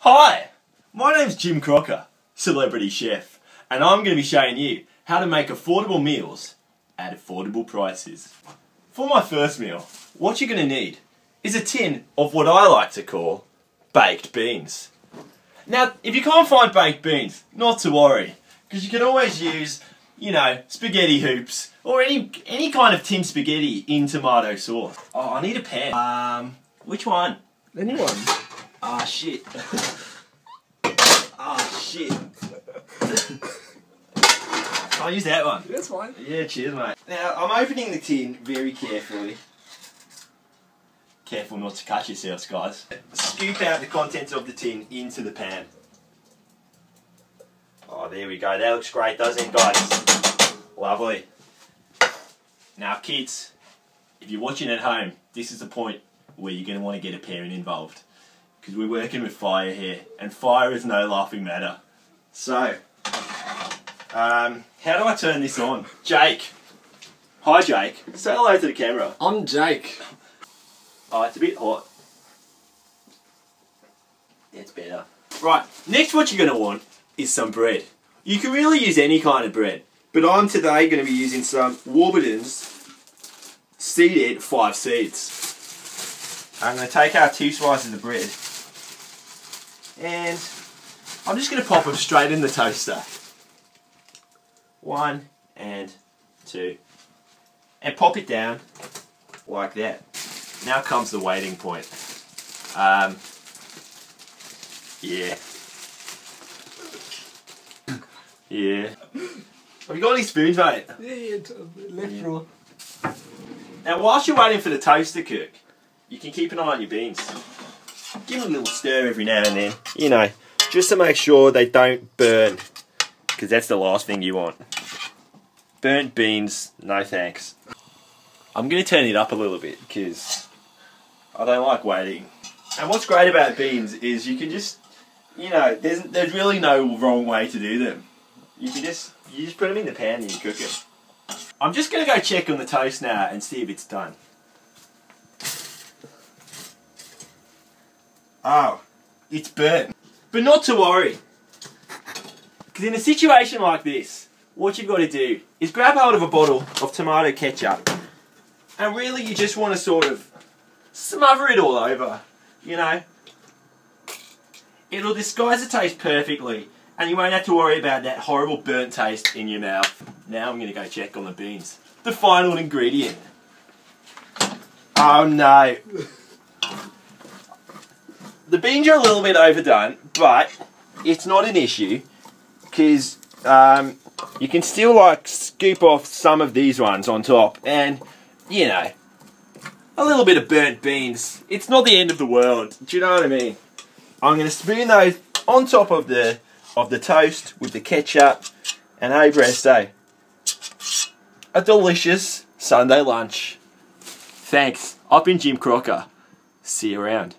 Hi, my name's Jim Crocker, celebrity chef, and I'm going to be showing you how to make affordable meals at affordable prices. For my first meal, what you're going to need is a tin of what I like to call baked beans. Now, if you can't find baked beans, not to worry, because you can always use, you know, spaghetti hoops or any any kind of tin spaghetti in tomato sauce. Oh, I need a pan. Um, which one? Anyone? Ah, shit. ah, shit. I'll use that one. That's fine. Yeah, cheers, mate. Now, I'm opening the tin very carefully. Careful not to cut yourselves, guys. Scoop out the contents of the tin into the pan. Oh, there we go. That looks great, doesn't it, guys? Lovely. Now, kids, if you're watching at home, this is the point where you're going to want to get a parent involved. Because we're working with fire here, and fire is no laughing matter. So, um, how do I turn this on? Jake. Hi, Jake. Say hello to the camera. I'm Jake. Oh, it's a bit hot. It's better. Right, next what you're going to want is some bread. You can really use any kind of bread, but I'm today going to be using some Warburton's seeded five seeds. I'm going to take our two slices of bread and I'm just going to pop them straight in the toaster. One and two. And pop it down like that. Now comes the waiting point. Um, yeah. yeah. Have you got any spoons, mate? Yeah, left Yeah. drawer. Now, whilst you're waiting for the toast to cook, you can keep an eye on your beans. Give them a little stir every now and then. You know, just to make sure they don't burn. Because that's the last thing you want. Burnt beans, no thanks. I'm going to turn it up a little bit because I don't like waiting. And what's great about beans is you can just, you know, there's, there's really no wrong way to do them. You can just, you just put them in the pan and you cook it. I'm just going to go check on the toast now and see if it's done. Oh, it's burnt. But not to worry. Because in a situation like this, what you've got to do is grab hold of a bottle of tomato ketchup and really you just want to sort of smother it all over, you know. It'll disguise the taste perfectly and you won't have to worry about that horrible burnt taste in your mouth. Now I'm going to go check on the beans. The final ingredient. Oh no. The beans are a little bit overdone, but it's not an issue because um, you can still like scoop off some of these ones on top and you know a little bit of burnt beans. It's not the end of the world. Do you know what I mean? I'm to spoon those on top of the of the toast with the ketchup and hey presto. A delicious Sunday lunch. Thanks. I've been Jim Crocker. See you around.